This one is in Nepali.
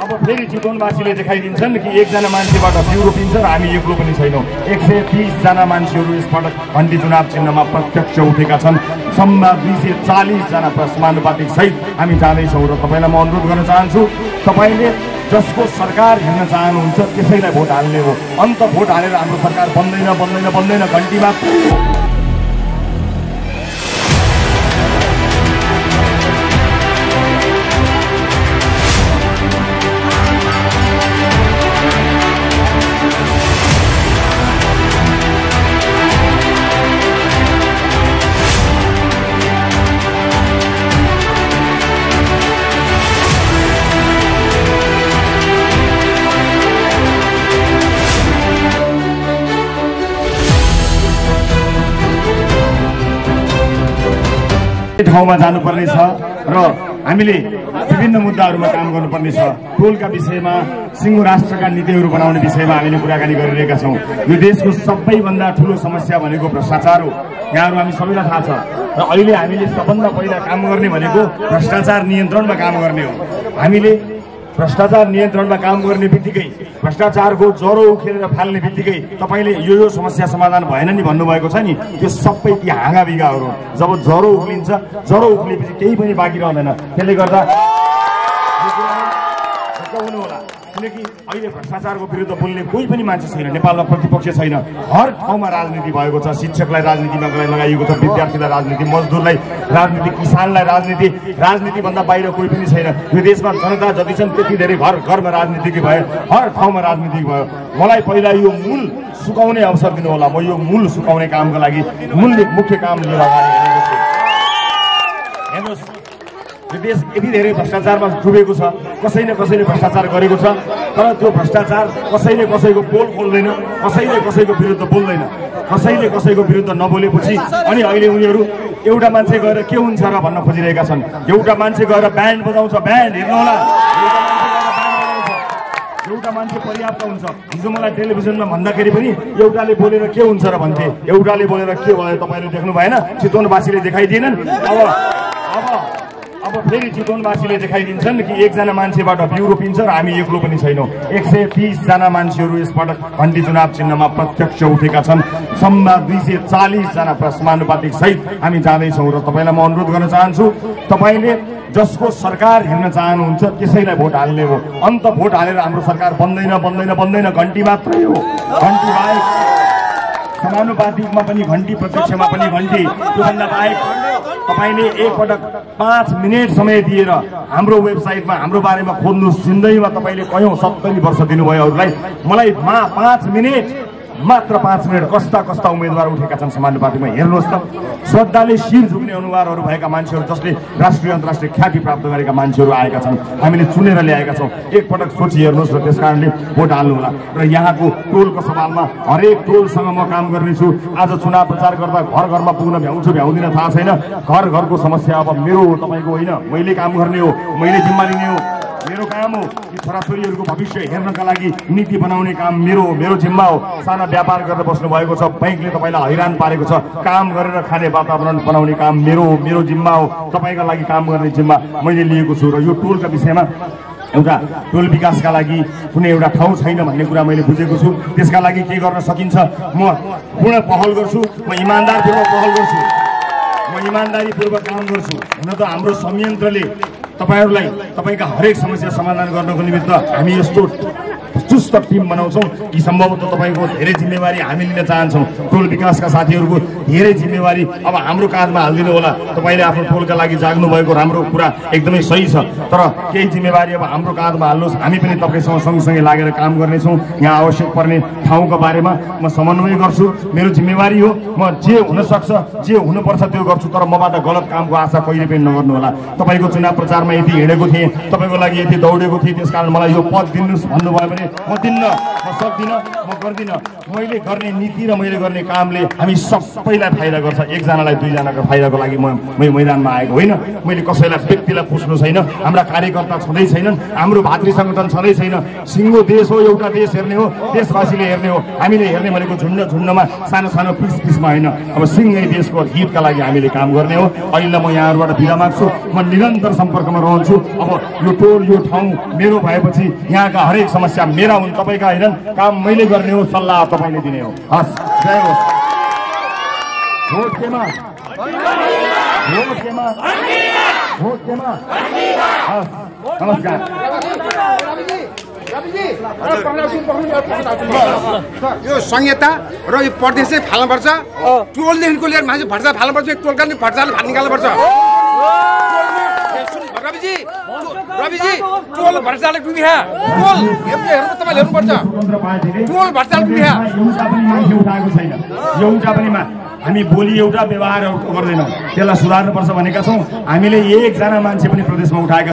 अब फेरि चितवनवासीले देखाइदिन्छन् कि एकजना मान्छेबाट बिउ रोपिन्छ र हामी एक्लो पनि छैनौँ। एक सय तिसजना मान्छेहरू यसपटक घन्टी चुनाव चिन्हमा प्रत्यक्ष उठेका छन्। सम्म दुई सय चालिसजना समानुपातिक सहित हामी जाँदैछौँ र तपाईँलाई म अनुरोध गर्न चाहन्छु तपाईँले जसको सरकार हेर्न चाहनुहुन्छ त्यसैलाई भोट हाल्ने हो। अन्त भोट हालेर हाम्रो सरकार बन्दैन बन्दैन बन्दैन घन्टी ठाउँमा जानुपर्ने छ र हामीले विभिन्न मुद्दाहरूमा काम गर्नुपर्ने छ। टोलका विषयमा सिङ्गो राष्ट्रका नीतिहरू बनाउने विषयमा हामीले कुराकानी गरिरहेका छौँ। यो देशको सबैभन्दा ठुलो समस्या भनेको भ्रष्टाचार हो। यहाँहरू हामी सबैलाई थाहा छ। र अहिले हामीले सबभन्दा पहिला काम गर्ने भनेको भ्रष्टाचार नियन्त्रणमा काम गर्ने हो। हामीले भ्रष्टाचार नियन्त्रणमा काम गर्ने बित्तिकै भ्रष्टाचारको ज्वरो उखेलेर फाल्ने बित्तिकै तपाईँले यो यो समस्या समाधान भएन नि भन्नुभएको छ नि त्यो सबै ती हाँगा बिगाहरू। जब ज्वरो उक्लिन्छ ज्वरो उक्लिएपछि केही पनि बाँकी रहँदैन त्यसले गर्दा अहिले भ्रष्टाचारको विरुद्ध बोल्ने कोही पनि मान्छे छैन। नेपालमा प्रतिपक्ष छैन। हर ठाउँमा राजनीति भएको छ। शिक्षकलाई राजनीतिमा लगाइएको छ। विद्यार्थीलाई राजनीति मजदुरलाई राजनीति किसानलाई राजनीति राजनीतिभन्दा बाहिर कोही पनि छैन। यो देशमा जनता जति छन् त्यति धेरै घर घरमा राजनीतिकै भयो। हर ठाउँमा राजनीति भयो। मलाई पहिला यो मूल सुकाउने अवसर दिनु होला म यो मूल सुकाउने कामको लागि मूल्य मुख्य काम लिएर हेर्नुहोस् यो देश यति धेरै भ्रष्टाचारमा डुबेको छ। कसैले कसैले भ्रष्टाचार गरेको छ। तर त्यो भ्रष्टाचार कसैले कसैको पोल खोल्दैन कसैले कसैको विरुद्ध बोल्दैन कसैले कसैको विरुद्ध नबोलेपछि अनि अहिले उनीहरू एउटा मान्छे गएर के हुन्छ र भन्न खोजिरहेका छन्? एउटा मान्छे गएर ब्यान्ड बजाउँछ ब्यान्ड हेर्नुहोला एउटा मान्छे पर्याप्त हुन्छ। हिजो मलाई टेलिभिजनमा भन्दाखेरि पनि एउटाले बोलेर के हुन्छ र भन्थे। एउटाले बोलेर के भयो तपाईँले देख्नु भएन? चितवनवासीले देखाइदिएनन्। अब अब। अब फेरि चितवनवासीले देखाइदिन्छन् कि एकजना मान्छेबाट बिउ रोपिन्छ र हामी एक्लो पनि छैनौँ। एक सय तिसजना मान्छेहरू यसपटक घन्टी चुनाव चिन्हमा प्रत्यक्ष उठेका छन्। सम्म दुई सय चालिसजना समानुपातिक सहित हामी जाँदैछौँ र तपाईँलाई म अनुरोध गर्न चाहन्छु तपाईँले जसको सरकार हेर्न चाहनुहुन्छ त्यसैलाई भोट हाल्ने हो। अन्त भोट हालेर हाम्रो सरकार बन्दैन बन्दैन बन्दैन घन्टी मात्रै हो। घन्टी बाहेक समानुपातिकमा पनि घन्टी प्रत्यक्षमा पनि घन्टी। त्योभन्दा बाहेक तपाईँले एकपटक पाँच मिनट समय दिएर हाम्रो वेबसाइटमा हाम्रो बारेमा खोज्नुहोस् जिन्दगीमा तपाईँले कयौँ सत्तरी वर्ष दिनुभयो अरूलाई। मलाई मा पाँच मिनट मात्र पाँच मिनट कस्ता कस्ता उम्मेद्वार उठेका छन् समानुपातिकमा हेर्नुहोस् त। श्रद्धाले शिर झुक्ने अनुहारहरू भएका मान्छेहरू जसले राष्ट्रिय अन्तर्राष्ट्रिय ख्याति प्राप्त गरेका मान्छेहरू आएका छन् हामीले चुनेर ल्याएका छौँ। एकपटक सोची हेर्नुहोस् र त्यस कारणले भोट हाल्नुहोला र यहाँको टोलको सवालमा हरेक टोलसँग म काम गर्नेछु। आज चुनाव प्रचार गर्दा घर घरमा पुग्न भ्याउँछु भ्याउँदिन थाहा छैन। घर घरको समस्या अब मेरो हो तपाईँको होइन। मैले काम गर्ने हो मैले जिम्मा लिने हो। मेरो काम हो कि छोराछोरीहरूको भविष्य हेर्नका लागि नीति बनाउने काम मेरो मेरो जिम्मा हो। साना व्यापार गरेर बस्नु भएको छ ब्याङ्कले तपाईँलाई हैरान पारेको छ। काम गरेर खाने वातावरण बनाउने काम मेरो मेरो जिम्मा हो। तपाईँका लागि काम गर्ने जिम्मा मैले लिएको छु। र यो टोलका विषयमा एउटा टोल विकासका लागि कुनै एउटा ठाउँ छैन भन्ने कुरा मैले बुझेको छु। त्यसका लागि के गर्न सकिन्छ? म पूर्ण पहल गर्छु। म इमान्दारपूर्वक पहल गर्छु। म इमान्दारीपूर्वक काम गर्छु। हुन त हाम्रो संयन्त्रले तपाईँहरूलाई तपाईँका हरेक समस्या समाधान गर्नको निमित्त हामी यस्तो चुस्त टिम बनाउँछौँ। कि सम्भवतः तपाईँको धेरै जिम्मेवारी हामी लिन चाहन्छौँ। टोल विकासका साथीहरूको धेरै जिम्मेवारी अब हाम्रो काँधमा हालिदिनु होला। तपाईँले आफ्नो टोलका लागि जाग्नु भएको राम्रो कुरा एकदमै सही छ। तर केही जिम्मेवारी अब हाम्रो काँधमा हाल्नुहोस्। हामी पनि तपाईँसँग सँगसँगै लागेर काम गर्नेछौँ। यहाँ आवश्यक पर्ने ठाउँको बारेमा म समन्वय गर्छु। मेरो जिम्मेवारी हो। म जे हुनसक्छ जे हुनुपर्छ त्यो गर्छु। तर मबाट गलत कामको आशा कहिले पनि नगर्नु होला। तपाईँको चुनाव प्रचारमा यति हिँडेको थिएँ। तपाईँको लागि यति दौडेको थिएँ। त्यस कारण मलाई यो पद दिनुहोस् भन्नुभयो भने म दिन्न म सक्दिनँ म गर्दिनँ। मैले गर्ने नीति र मैले गर्ने कामले हामी सबैलाई फाइदा गर्छ। एकजनालाई दुईजनाको फाइदाको लागि म मैदानमा आएको होइन। मैले कसैलाई व्यक्तिलाई पुस्नु छैन। हाम्रा कार्यकर्ता छँदै छैनन्। हाम्रो भातृ सङ्गठन छँदै छैन। सिङ्गो देश हो एउटा देश हेर्ने हो देशवासीले हेर्ने हो। हामीले हेर्ने भनेको झुन्ड झुन्डमा सानो सानो पिस पिसमा होइन। अब सिङ्गै देशको हितका लागि हामीले काम गर्ने हो। अहिले म यहाँहरूबाट बिदा माग्छु। म निरन्तर सम्पर्कमा रहन्छु। अब यो टोल यो ठाउँ मेरो भएपछि यहाँका हरेक समस्या मेरा हुन् तपाईँका होइनन्। काम मैले गर्ने हो सल्लाह तपाईँले दिने हो। हस् जय होस् भोट केमा? भोट केमा? भोट केमा? हस् नमस्कार। यो संहिता र यो प्रदेश चाहिँ फाल्नुपर्छ। टोलदेखिको लिएर मान्छे भट्टा फाल्नुपर्छ यो टोलका नि भट्टाले फाल्नु निकाल्नुपर्छ। रविजी टोल भट्टाले डुबिहा टोल हेर्नु हेर्नु तपाईँले हेर्नुपर्छ टोल उठाएको छैन एउटा पनि मा हामी बोली एउटा व्यवहार गर्दैनौँ त्यसलाई सुधार्नुपर्छ भनेका छौँ हामीले एकजना मान्छे पनि प्रदेशमा उठाएका